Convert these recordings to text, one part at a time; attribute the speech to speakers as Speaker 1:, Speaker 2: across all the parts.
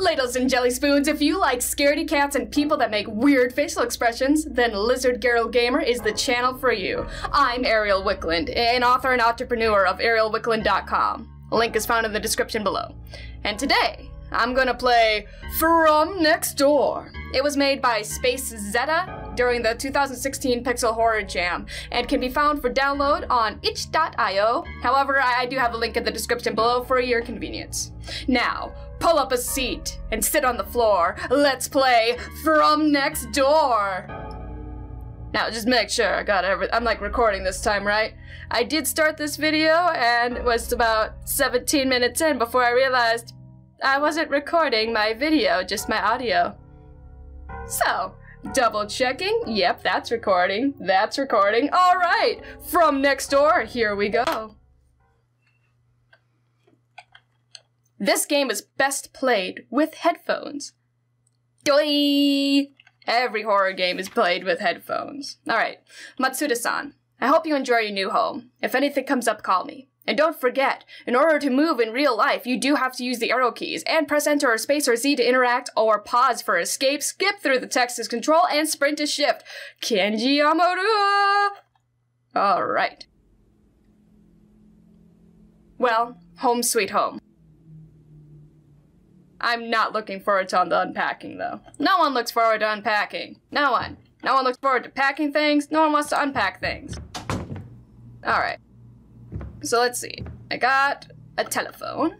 Speaker 1: Ladles and jelly spoons, if you like scaredy cats and people that make weird facial expressions, then Lizard Girl Gamer is the channel for you. I'm Arial Wicklund, an author and entrepreneur of ArialWicklund.com. A link is found in the description below. And today, I'm gonna play From Next Door. It was made by Space Zeta during the 2016 Pixel Horror Jam and can be found for download on itch.io. However, I do have a link in the description below for your convenience. Now, pull up a seat and sit on the floor. Let's play From Next Door. Now, just make sure I got every- I'm like recording this time, right? I did start this video and it was about 17 minutes in before I realized I wasn't recording my video, just my audio. So, double checking. Yep, that's recording. That's recording. All right, from next door, here we go. This game is best played with headphones. Doi! Every horror game is played with headphones. Alright, Matsuda-san, I hope you enjoy your new home. If anything comes up, call me. And don't forget, in order to move in real life, you do have to use the arrow keys, and press enter or space or Z to interact, or pause for escape, skip through the text as control, and sprint to shift. Kenji Amaru! Alright. Well, home sweet home. I'm not looking forward to the unpacking, though. No one looks forward to unpacking. No one. No one looks forward to packing things. No one wants to unpack things. Alright. So let's see. I got a telephone.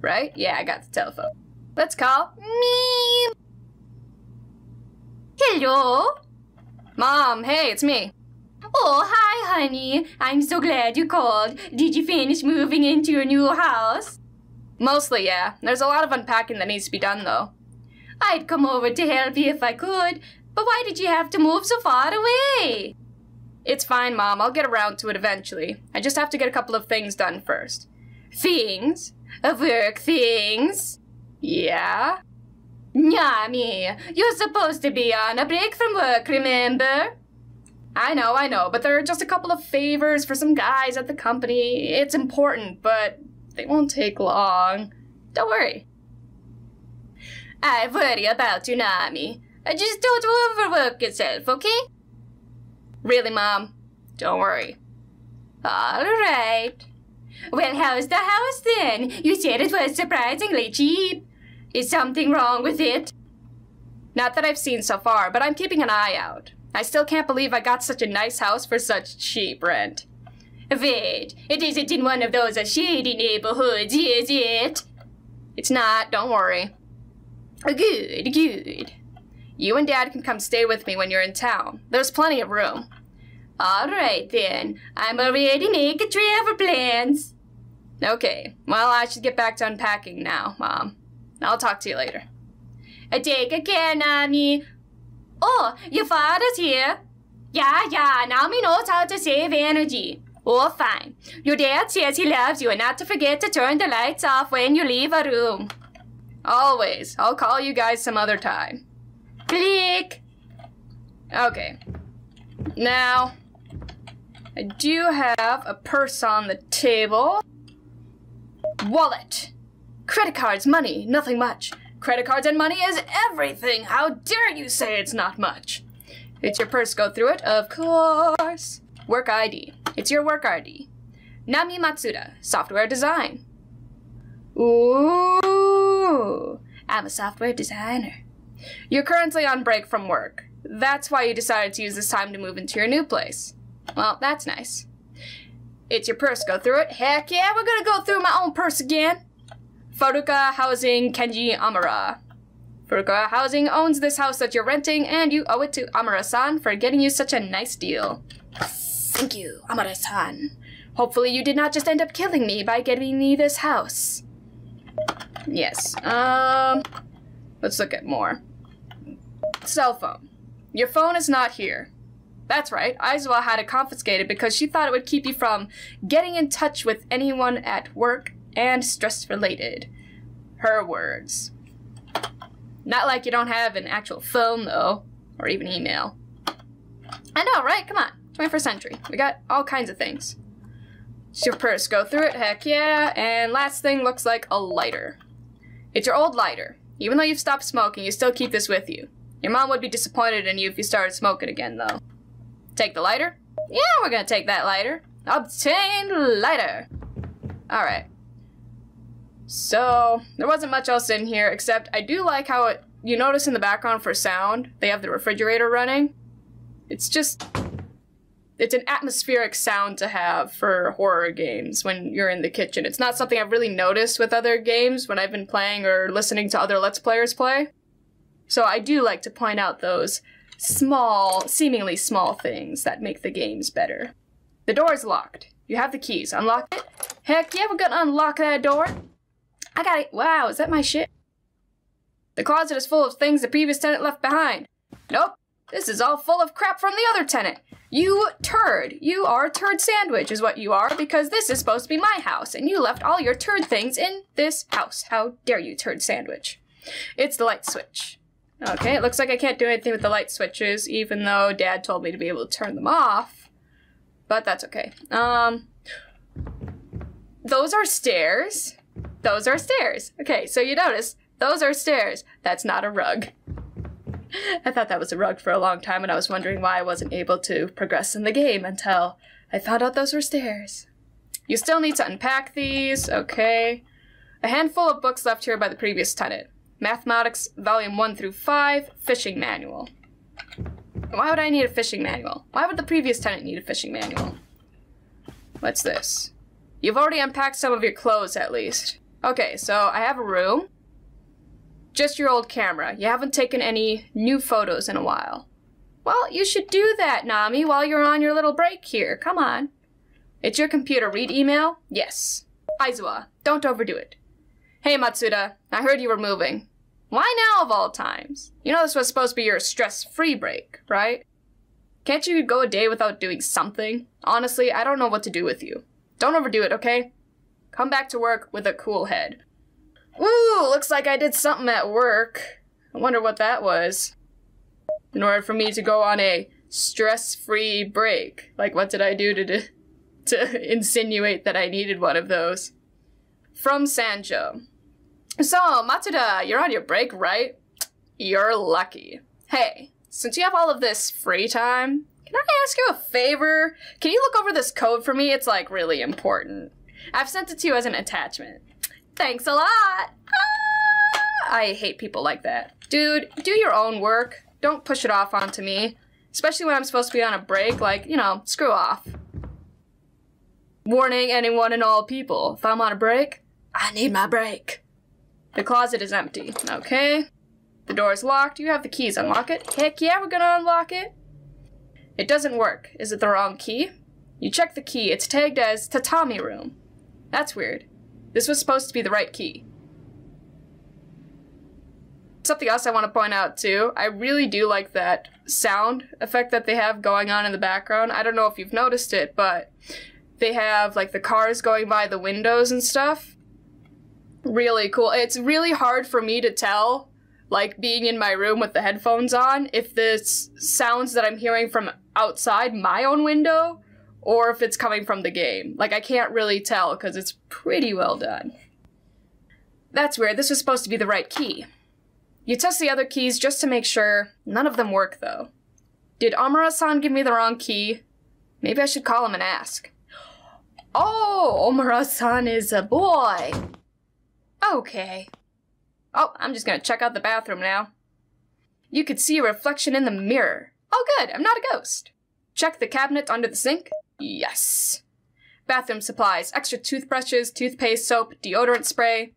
Speaker 1: Right? Yeah, I got the telephone. Let's call me.
Speaker 2: Hello?
Speaker 1: Mom, hey, it's me.
Speaker 2: Oh, hi, honey. I'm so glad you called. Did you finish moving into your new house?
Speaker 1: Mostly, yeah. There's a lot of unpacking that needs to be done, though.
Speaker 2: I'd come over to help you if I could, but why did you have to move so far away?
Speaker 1: It's fine, Mom. I'll get around to it eventually. I just have to get a couple of things done first.
Speaker 2: Things? Of Work things?
Speaker 1: Yeah?
Speaker 2: Nyami, you're supposed to be on a break from work, remember?
Speaker 1: I know, I know, but there are just a couple of favors for some guys at the company. It's important, but they won't take long. Don't worry.
Speaker 2: I worry about you, Nami. Just don't overwork yourself, okay?
Speaker 1: Really, Mom? Don't worry.
Speaker 2: All right. Well, how's the house then? You said it was surprisingly cheap. Is something wrong with it?
Speaker 1: Not that I've seen so far, but I'm keeping an eye out. I still can't believe I got such a nice house for such cheap rent.
Speaker 2: Wait, it isn't in one of those shady neighborhoods, is it?
Speaker 1: It's not, don't worry.
Speaker 2: Oh, good, good.
Speaker 1: You and Dad can come stay with me when you're in town. There's plenty of room.
Speaker 2: All right, then. I'm already making travel plans.
Speaker 1: Okay, well, I should get back to unpacking now, Mom. I'll talk to you later.
Speaker 2: Uh, take care, Nami. Oh, your father's here. Yeah, yeah, Nami knows how to save energy. Oh, fine. Your dad says he loves you and not to forget to turn the lights off when you leave a room.
Speaker 1: Always. I'll call you guys some other time.
Speaker 2: Click.
Speaker 1: Okay. Now, I do have a purse on the table. Wallet. Credit cards, money, nothing much. Credit cards and money is everything. How dare you say it's not much? It's your purse, go through it, of course. Work ID. It's your work ID. Nami Matsuda, software design. Ooh, I'm a software designer. You're currently on break from work. That's why you decided to use this time to move into your new place. Well, that's nice. It's your purse, go through it. Heck yeah, we're gonna go through my own purse again. Furuka Housing Kenji Amara. Furuka Housing owns this house that you're renting, and you owe it to Amara-san for getting you such a nice deal. Thank you, Amara-san. Hopefully you did not just end up killing me by getting me this house. Yes, um... Let's look at more. Cell phone. Your phone is not here. That's right, Aizawa had it confiscated because she thought it would keep you from getting in touch with anyone at work and stress related. Her words. Not like you don't have an actual phone, though, or even email. I know, right? Come on. 21st century. We got all kinds of things. Your purse. Go through it. Heck yeah. And last thing looks like a lighter. It's your old lighter. Even though you've stopped smoking, you still keep this with you. Your mom would be disappointed in you if you started smoking again, though. Take the lighter? Yeah, we're gonna take that lighter. Obtain lighter. Alright. So, there wasn't much else in here, except I do like how it, you notice in the background for sound, they have the refrigerator running. It's just, it's an atmospheric sound to have for horror games when you're in the kitchen. It's not something I've really noticed with other games when I've been playing or listening to other Let's Players play. So I do like to point out those small, seemingly small things that make the games better. The door is locked. You have the keys. Unlock it. Heck yeah, we're gonna unlock that door. I got it. Wow, is that my shit? The closet is full of things the previous tenant left behind. Nope. This is all full of crap from the other tenant. You turd. You are a turd sandwich, is what you are, because this is supposed to be my house, and you left all your turd things in this house. How dare you, turd sandwich? It's the light switch. Okay, it looks like I can't do anything with the light switches, even though Dad told me to be able to turn them off. But that's okay. Um, those are stairs. Those are stairs. Okay, so you notice, those are stairs. That's not a rug. I thought that was a rug for a long time, and I was wondering why I wasn't able to progress in the game until I found out those were stairs. You still need to unpack these, okay. A handful of books left here by the previous tenant. Mathematics, Volume 1 through 5, Fishing Manual. Why would I need a fishing manual? Why would the previous tenant need a fishing manual? What's this? You've already unpacked some of your clothes, at least. Okay, so I have a room. Just your old camera. You haven't taken any new photos in a while. Well, you should do that, Nami, while you're on your little break here. Come on. It's your computer. Read email? Yes. Aizawa, don't overdo it. Hey, Matsuda. I heard you were moving. Why now of all times? You know this was supposed to be your stress-free break, right? Can't you go a day without doing something? Honestly, I don't know what to do with you. Don't overdo it, okay? Come back to work with a cool head. Woo, looks like I did something at work. I wonder what that was. In order for me to go on a stress-free break. Like, what did I do to, to insinuate that I needed one of those? From Sanjo. So, Matsuda, you're on your break, right? You're lucky. Hey, since you have all of this free time, can I ask you a favor? Can you look over this code for me? It's like really important. I've sent it to you as an attachment. Thanks a lot. Ah, I hate people like that. Dude, do your own work. Don't push it off onto me. Especially when I'm supposed to be on a break, like, you know, screw off. Warning anyone and all people. If I'm on a break, I need my break. The closet is empty. Okay. The door is locked. You have the keys. Unlock it. Heck yeah, we're gonna unlock it. It doesn't work. Is it the wrong key? You check the key. It's tagged as tatami room. That's weird. This was supposed to be the right key. Something else I want to point out too, I really do like that sound effect that they have going on in the background. I don't know if you've noticed it, but they have like the cars going by the windows and stuff. Really cool. It's really hard for me to tell, like being in my room with the headphones on, if this sounds that I'm hearing from outside my own window or if it's coming from the game. Like, I can't really tell because it's pretty well done. That's weird. This was supposed to be the right key. You test the other keys just to make sure. None of them work, though. Did Omura-san give me the wrong key? Maybe I should call him and ask. Oh, Omura-san is a boy. Okay. Oh, I'm just gonna check out the bathroom now. You could see a reflection in the mirror. Oh good, I'm not a ghost. Check the cabinet under the sink. Yes. Bathroom supplies, extra toothbrushes, toothpaste, soap, deodorant spray.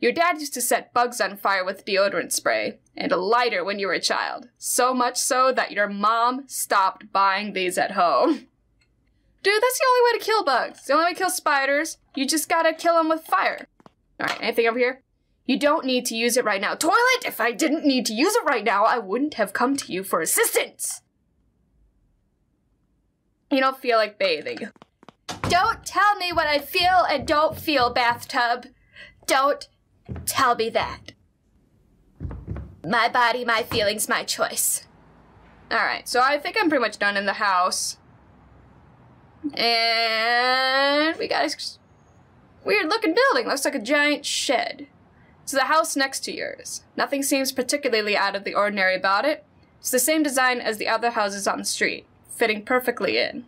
Speaker 1: Your dad used to set bugs on fire with deodorant spray and a lighter when you were a child. So much so that your mom stopped buying these at home. Dude, that's the only way to kill bugs. The only way to kill spiders, you just gotta kill them with fire. Alright, anything over here? You don't need to use it right now. Toilet! If I didn't need to use it right now, I wouldn't have come to you for assistance! You don't feel like bathing.
Speaker 2: Don't tell me what I feel and don't feel, bathtub. Don't tell me that. My body, my feelings, my choice.
Speaker 1: Alright, so I think I'm pretty much done in the house. And we got a weird looking building. Looks like a giant shed. It's the house next to yours. Nothing seems particularly out of the ordinary about it. It's the same design as the other houses on the street, fitting perfectly in.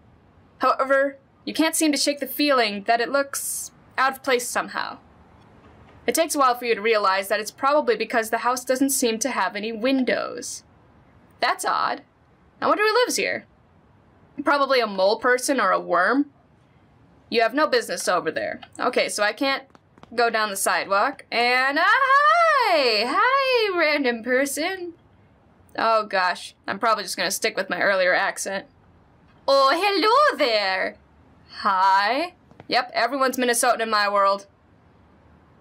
Speaker 1: However, you can't seem to shake the feeling that it looks out of place somehow. It takes a while for you to realize that it's probably because the house doesn't seem to have any windows. That's odd. I wonder who lives here. Probably a mole person or a worm. You have no business over there. Okay, so I can't go down the sidewalk. And uh, hi! Hi, random person. Oh gosh, I'm probably just gonna stick with my earlier accent.
Speaker 2: Oh, hello there.
Speaker 1: Hi. Yep, everyone's Minnesotan in my world.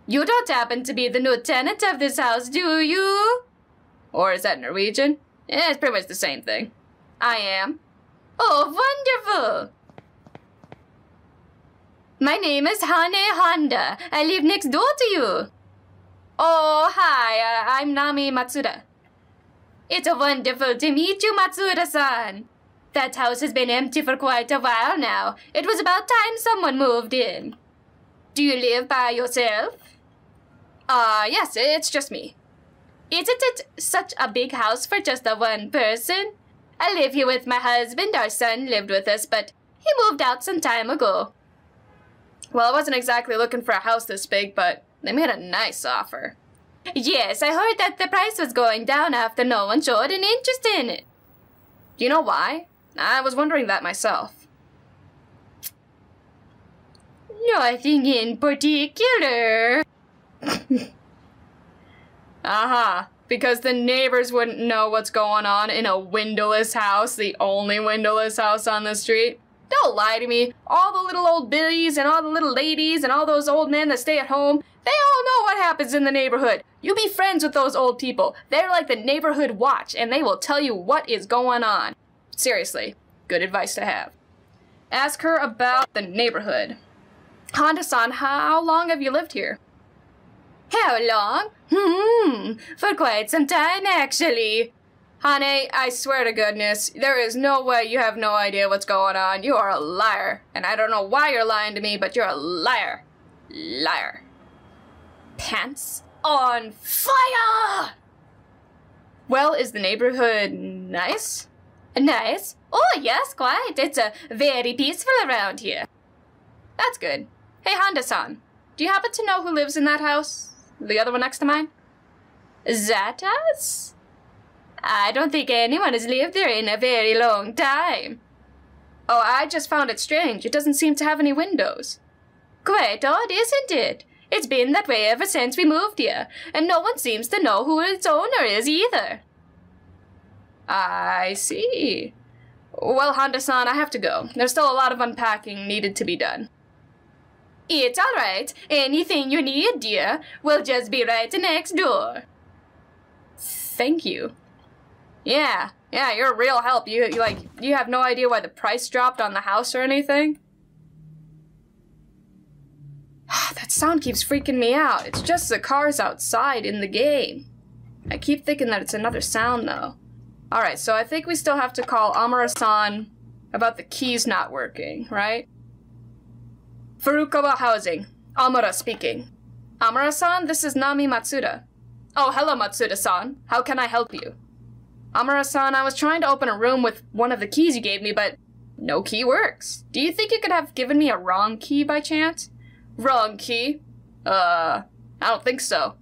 Speaker 2: You don't happen to be the new tenant of this house, do you?
Speaker 1: Or is that Norwegian? Yeah, it's pretty much the same thing. I am.
Speaker 2: Oh, wonderful! My name is Hane Honda. I live next door to you.
Speaker 1: Oh, hi, uh, I'm Nami Matsuda.
Speaker 2: It's a wonderful to meet you, Matsuda-san. That house has been empty for quite a while now. It was about time someone moved in. Do you live by yourself?
Speaker 1: Uh, yes, it's just me.
Speaker 2: Isn't it such a big house for just a one person? I live here with my husband. Our son lived with us, but he moved out some time ago.
Speaker 1: Well, I wasn't exactly looking for a house this big, but they made a nice offer.
Speaker 2: Yes, I heard that the price was going down after no one showed an interest in it.
Speaker 1: Do you know why? I was wondering that myself.
Speaker 2: Nothing in particular.
Speaker 1: uh-huh. Because the neighbors wouldn't know what's going on in a windowless house, the only windowless house on the street. Don't lie to me. All the little old billies and all the little ladies and all those old men that stay at home, they all know what happens in the neighborhood. You be friends with those old people. They're like the neighborhood watch, and they will tell you what is going on. Seriously, good advice to have. Ask her about the neighborhood. Honda-san, how long have you lived here?
Speaker 2: How long? Hmm, for quite some time, actually.
Speaker 1: Honey, I swear to goodness, there is no way you have no idea what's going on. You are a liar. And I don't know why you're lying to me, but you're a liar. Liar. Pants on fire! Well, is the neighborhood nice?
Speaker 2: Nice? Oh, yes, quite. It's uh, very peaceful around here.
Speaker 1: That's good. Hey, Honda-san, do you happen to know who lives in that house? The other one next to mine?
Speaker 2: House? I don't think anyone has lived there in a very long time.
Speaker 1: Oh, I just found it strange. It doesn't seem to have any windows.
Speaker 2: Quite odd, isn't it? It's been that way ever since we moved here, and no one seems to know who its owner is either.
Speaker 1: I see. Well, Honda-san, I have to go. There's still a lot of unpacking needed to be done.
Speaker 2: It's all right. Anything you need, dear, We'll just be right next door.
Speaker 1: Thank you. Yeah, yeah, you're a real help. You, you like, you have no idea why the price dropped on the house or anything? that sound keeps freaking me out. It's just the cars outside in the game. I keep thinking that it's another sound though. Alright, so I think we still have to call Amara-san about the keys not working, right? Furukawa Housing. Amara speaking. Amara-san, this is Nami Matsuda. Oh, hello Matsuda-san. How can I help you? Amara-san, I was trying to open a room with one of the keys you gave me, but no key works. Do you think you could have given me a wrong key by chance? Wrong key? Uh, I don't think so.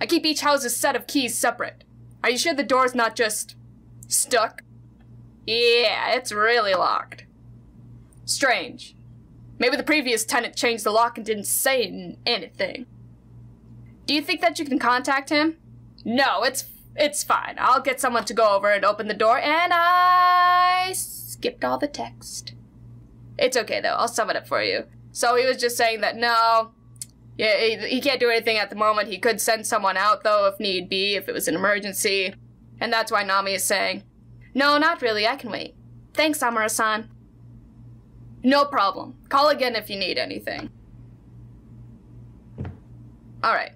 Speaker 1: I keep each house's set of keys separate. Are you sure the door's not just stuck? Yeah, it's really locked. Strange. Maybe the previous tenant changed the lock and didn't say anything. Do you think that you can contact him? No, it's it's fine. I'll get someone to go over and open the door, and I skipped all the text. It's okay though. I'll sum it up for you. So he was just saying that no, yeah, he, he can't do anything at the moment. He could send someone out though if need be, if it was an emergency, and that's why Nami is saying, no, not really. I can wait. Thanks, Amara-san. No problem. Call again if you need anything. Alright.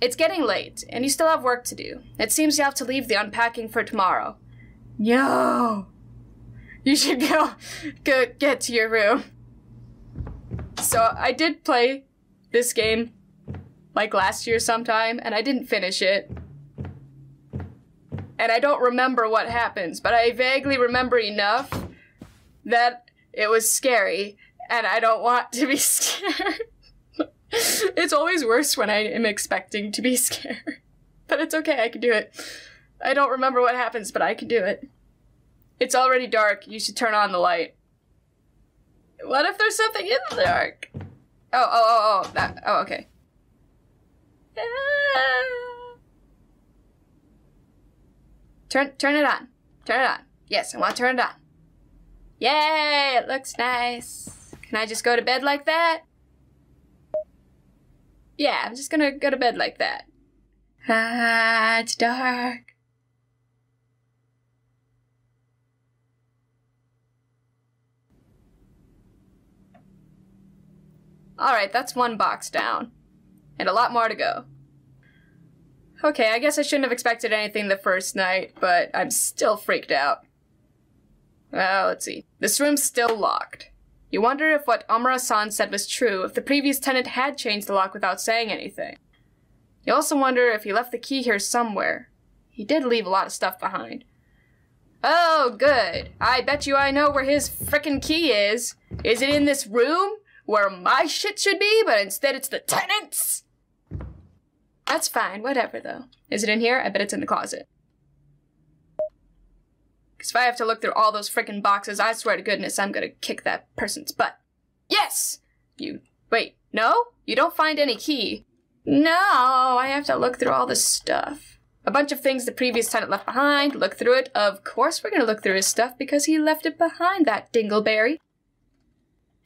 Speaker 1: It's getting late, and you still have work to do. It seems you have to leave the unpacking for tomorrow. Yo! You should go, go get to your room. So, I did play this game like last year sometime, and I didn't finish it. And I don't remember what happens, but I vaguely remember enough that it was scary, and I don't want to be scared. it's always worse when I am expecting to be scared. But it's okay, I can do it. I don't remember what happens, but I can do it. It's already dark. You should turn on the light. What if there's something in the dark? Oh, oh, oh, oh, that. Oh, okay. Ah. Turn, turn it on. Turn it on. Yes, I want to turn it on. Yay, it looks nice. Can I just go to bed like that? Yeah, I'm just gonna go to bed like that. Ah, it's dark. Alright, that's one box down. And a lot more to go. Okay, I guess I shouldn't have expected anything the first night, but I'm still freaked out. Well, let's see. This room's still locked. You wonder if what Omura-san said was true, if the previous tenant had changed the lock without saying anything. You also wonder if he left the key here somewhere. He did leave a lot of stuff behind. Oh, good. I bet you I know where his frickin' key is. Is it in this room? Where my shit should be, but instead it's the tenant's? That's fine, whatever though. Is it in here? I bet it's in the closet. Because if I have to look through all those frickin' boxes, I swear to goodness I'm gonna kick that person's butt. Yes! You. Wait, no? You don't find any key. No, I have to look through all this stuff. A bunch of things the previous tenant left behind, look through it. Of course we're gonna look through his stuff because he left it behind, that dingleberry.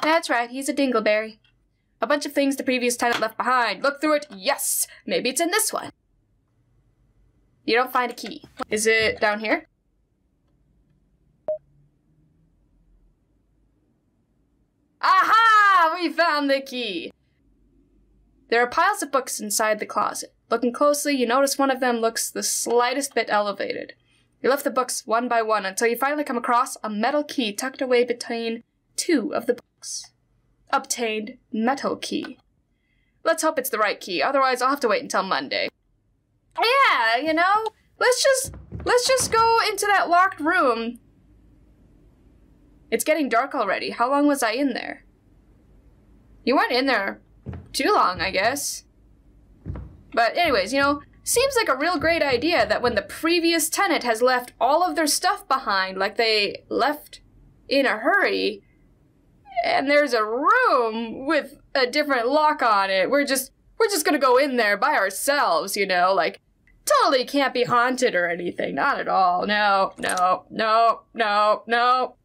Speaker 1: That's right, he's a dingleberry. A bunch of things the previous tenant left behind. Look through it. Yes! Maybe it's in this one. You don't find a key. Is it down here? Aha! We found the key! There are piles of books inside the closet. Looking closely, you notice one of them looks the slightest bit elevated. You lift the books one by one until you finally come across a metal key tucked away between two of the books. Obtained metal key. Let's hope it's the right key, otherwise I'll have to wait until Monday. Yeah, you know, let's just let's just go into that locked room. It's getting dark already. How long was I in there? You weren't in there too long, I guess. But anyways, you know, seems like a real great idea that when the previous tenant has left all of their stuff behind, like they left in a hurry, and there's a room with a different lock on it. We're just we're just gonna go in there by ourselves, you know, like totally can't be haunted or anything. Not at all. No, no, no, no, no,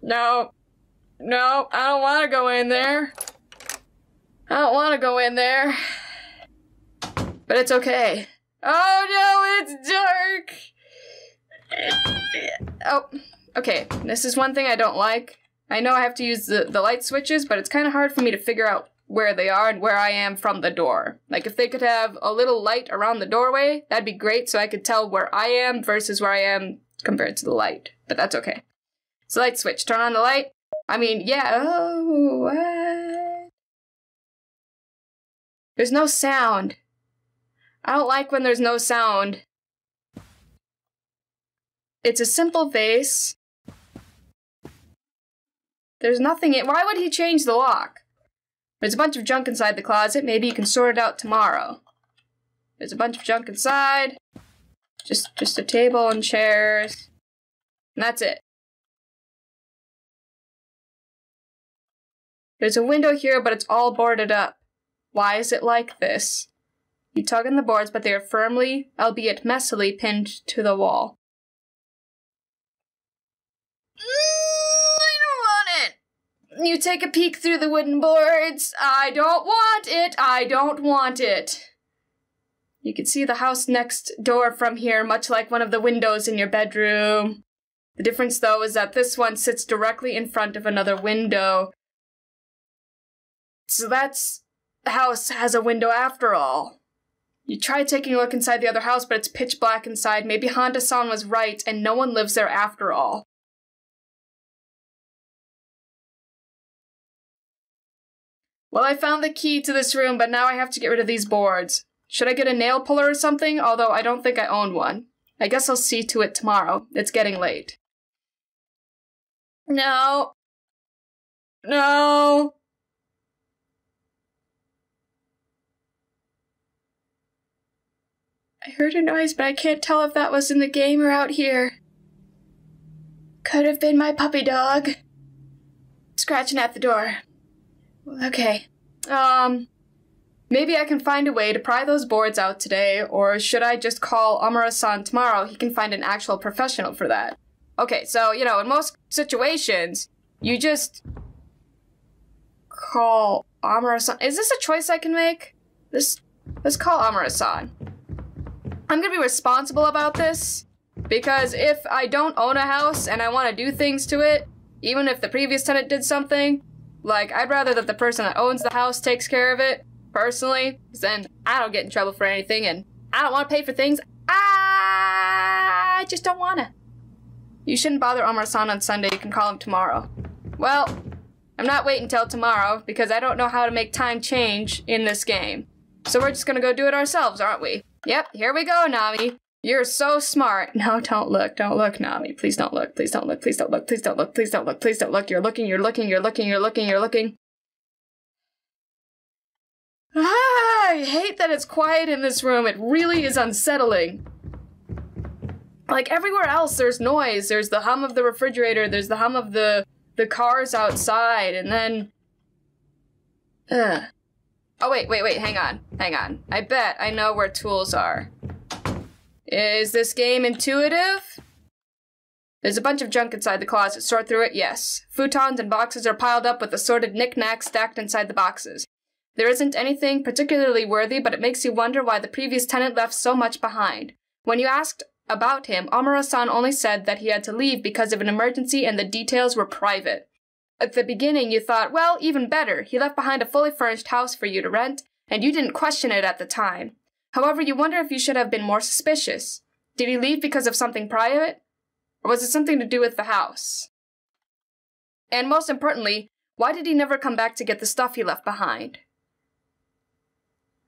Speaker 1: no, no. I don't want to go in there. I don't want to go in there. But it's okay. Oh no, it's dark. Oh, okay. This is one thing I don't like. I know I have to use the, the light switches, but it's kind of hard for me to figure out where they are and where I am from the door. Like, if they could have a little light around the doorway, that'd be great so I could tell where I am versus where I am compared to the light. But that's okay. So, light switch, turn on the light. I mean, yeah, oh, what? There's no sound. I don't like when there's no sound. It's a simple vase. There's nothing in- why would he change the lock? There's a bunch of junk inside the closet, maybe you can sort it out tomorrow. There's a bunch of junk inside. Just just a table and chairs. And that's it. There's a window here, but it's all boarded up. Why is it like this? You tug on the boards, but they are firmly, albeit messily, pinned to the wall. You take a peek through the wooden boards. I don't want it. I don't want it. You can see the house next door from here, much like one of the windows in your bedroom. The difference, though, is that this one sits directly in front of another window. So that's the house has a window after all. You try taking a look inside the other house, but it's pitch black inside. Maybe Honda san was right, and no one lives there after all. Well, I found the key to this room, but now I have to get rid of these boards. Should I get a nail puller or something? Although I don't think I own one. I guess I'll see to it tomorrow. It's getting late. No. No. I heard a noise, but I can't tell if that was in the game or out here. Could have been my puppy dog. Scratching at the door. Okay. Um, maybe I can find a way to pry those boards out today, or should I just call Amara-san tomorrow? He can find an actual professional for that. Okay, so, you know, in most situations, you just call Amara-san. Is this a choice I can make? This, let's call Amara-san. I'm gonna be responsible about this because if I don't own a house and I want to do things to it, even if the previous tenant did something, like I'd rather that the person that owns the house takes care of it personally, because then I don't get in trouble for anything and I don't want to pay for things. I just don't wanna. You shouldn't bother Omar-san on Sunday. You can call him tomorrow. Well, I'm not waiting until tomorrow because I don't know how to make time change in this game. So we're just gonna go do it ourselves, aren't we? Yep, here we go, Nami. You're so smart. No, don't look. Don't look, Nami. Please don't look. Please don't look. Please don't look. Please don't look. Please don't look. Please don't look. You're looking. You're looking. You're looking. You're looking. You're looking. Ah, I hate that it's quiet in this room. It really is unsettling. Like everywhere else, there's noise. There's the hum of the refrigerator. There's the hum of the the cars outside, and then. Ugh. Oh wait, wait, wait. Hang on, hang on. I bet I know where tools are. Is this game intuitive? There's a bunch of junk inside the closet. Sort through it? Yes. Futons and boxes are piled up with assorted knickknacks stacked inside the boxes. There isn't anything particularly worthy, but it makes you wonder why the previous tenant left so much behind. When you asked about him, Amara-san only said that he had to leave because of an emergency and the details were private. At the beginning, you thought, well, even better, he left behind a fully furnished house for you to rent, and you didn't question it at the time. However, you wonder if you should have been more suspicious. Did he leave because of something private? Or was it something to do with the house? And most importantly, why did he never come back to get the stuff he left behind?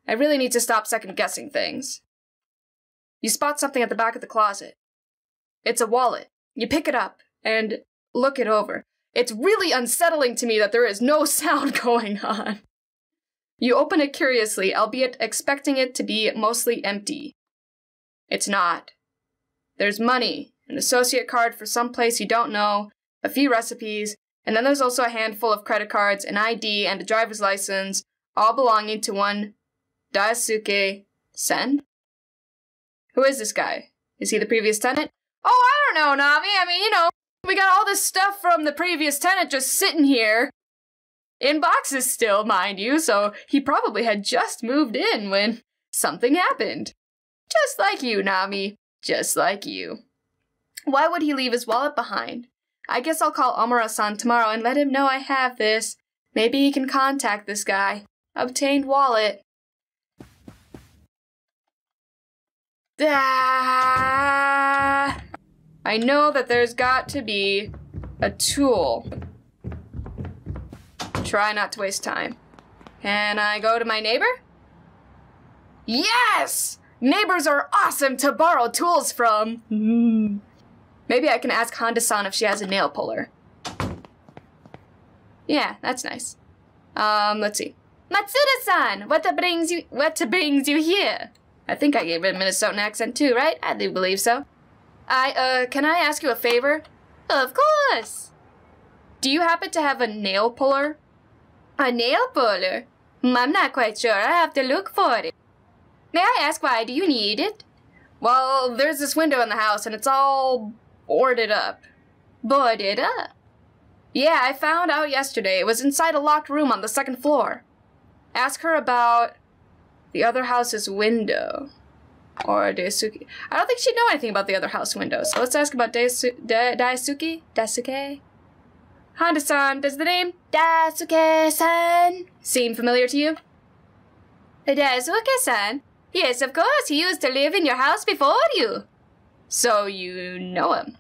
Speaker 1: I really need to stop second guessing things. You spot something at the back of the closet. It's a wallet. You pick it up and look it over. It's really unsettling to me that there is no sound going on. You open it curiously, albeit expecting it to be mostly empty. It's not. There's money, an associate card for some place you don't know, a few recipes, and then there's also a handful of credit cards, an ID, and a driver's license, all belonging to one Daisuke Sen? Who is this guy? Is he the previous tenant? Oh, I don't know, Nami. I mean, you know, we got all this stuff from the previous tenant just sitting here. In boxes still, mind you, so he probably had just moved in when something happened. Just like you, Nami. Just like you. Why would he leave his wallet behind? I guess I'll call Amara-san tomorrow and let him know I have this. Maybe he can contact this guy. Obtained wallet. Ah, I know that there's got to be a tool. Try not to waste time. Can I go to my neighbor? Yes! Neighbors are awesome to borrow tools from. Maybe I can ask Honda-san if she has a nail puller. Yeah, that's nice. Um, let's see. Matsuda-san, what brings you what brings you here? I think I gave it a Minnesotan accent too, right? I do believe so. I, uh, can I ask you a favor?
Speaker 2: Of course.
Speaker 1: Do you happen to have a nail puller?
Speaker 2: A nail puller? I'm not quite sure. I have to look for it. May I ask why do you need it?
Speaker 1: Well, there's this window in the house and it's all boarded up.
Speaker 2: Boarded up?
Speaker 1: Yeah, I found out yesterday. It was inside a locked room on the second floor. Ask her about the other house's window. Or Daisuke. I don't think she'd know anything about the other house window, so let's ask about Daisu da Daisuke? Daisuke? Honda-san, does the name Daisuke-san seem familiar to you?
Speaker 2: Daisuke-san? Yes, of course, he used to live in your house before you.
Speaker 1: So you know him?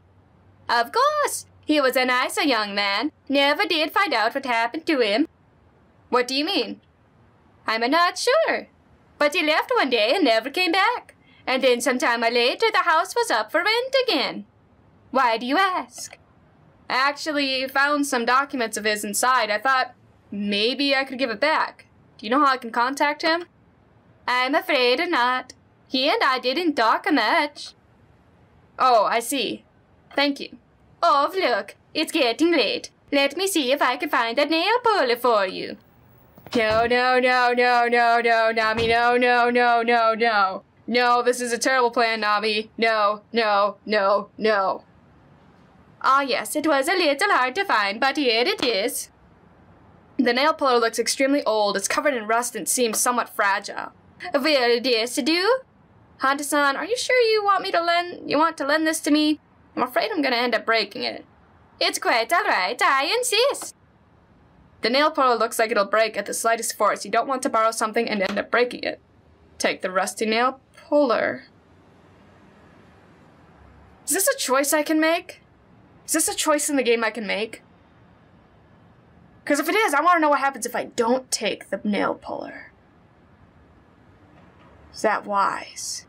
Speaker 2: Of course. He was a nicer young man. Never did find out what happened to him.
Speaker 1: What do you mean?
Speaker 2: I'm not sure. But he left one day and never came back. And then some time later, the house was up for rent again. Why do you ask?
Speaker 1: I actually found some documents of his inside. I thought maybe I could give it back. Do you know how I can contact him?
Speaker 2: I'm afraid not. He and I didn't talk much.
Speaker 1: Oh, I see. Thank you.
Speaker 2: Oh, look, it's getting late. Let me see if I can find a nail puller for you.
Speaker 1: No, no, no, no, no, no, Nami, no, no, no, no, no. No, this is a terrible plan, Nami. No, no, no, no.
Speaker 2: Ah, yes, it was a little hard to find, but here it is.
Speaker 1: The nail puller looks extremely old. It's covered in rust and seems somewhat fragile.
Speaker 2: Will this do?
Speaker 1: Honda-san, are you sure you want me to lend you want to lend this to me? I'm afraid I'm gonna end up breaking it.
Speaker 2: It's quite alright, I insist.
Speaker 1: The nail puller looks like it'll break at the slightest force. You don't want to borrow something and end up breaking it. Take the rusty nail puller. Is this a choice I can make? Is this a choice in the game I can make? Because if it is, I want to know what happens if I don't take the nail puller. Is that wise?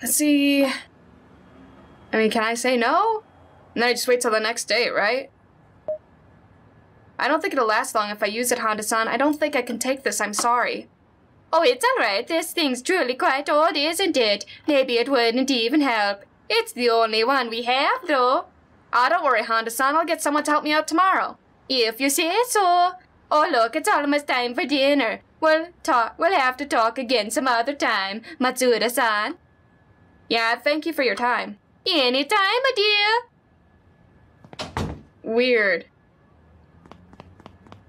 Speaker 1: Let's see. I mean, can I say no? And then I just wait till the next day, right? I don't think it'll last long if I use it, Honda-san. I don't think I can take this, I'm sorry.
Speaker 2: Oh, it's alright. This thing's truly quite old, isn't it? Maybe it wouldn't even help. It's the only one we have, though.
Speaker 1: Ah, don't worry, Honda-san. I'll get someone to help me out tomorrow.
Speaker 2: If you say so. Oh, look, it's almost time for dinner. We'll talk. We'll have to talk again some other time, Matsuda-san.
Speaker 1: Yeah, thank you for your time.
Speaker 2: Anytime, my
Speaker 1: dear. Weird.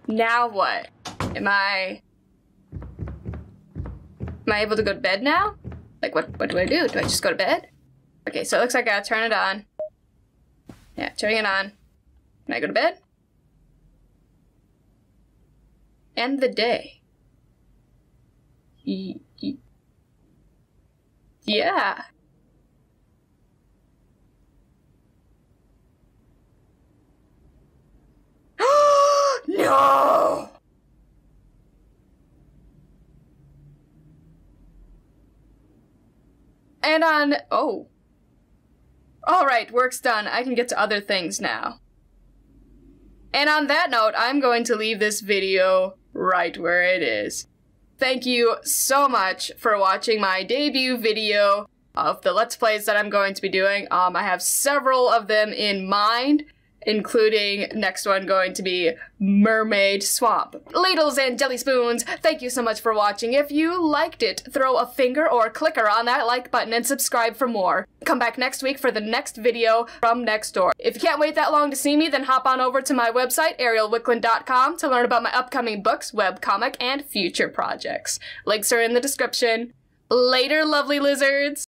Speaker 1: Now what? Am I... Am I able to go to bed now? Like, what, what do I do? Do I just go to bed? Okay, so it looks like I turn it on. Yeah, turning it on. Can I go to bed? End the day. Yeah. no! And on... Oh. Alright, work's done. I can get to other things now. And on that note, I'm going to leave this video right where it is. Thank you so much for watching my debut video of the Let's Plays that I'm going to be doing. Um, I have several of them in mind, including next one going to be Mermaid Swamp. Ladles and jelly spoons, thank you so much for watching. If you liked it, throw a finger or clicker on that like button and subscribe for more. Come back next week for the next video from next door. If you can't wait that long to see me, then hop on over to my website, arialwicklund.com, to learn about my upcoming books, webcomic, and future projects. Links are in the description. Later, lovely lizards!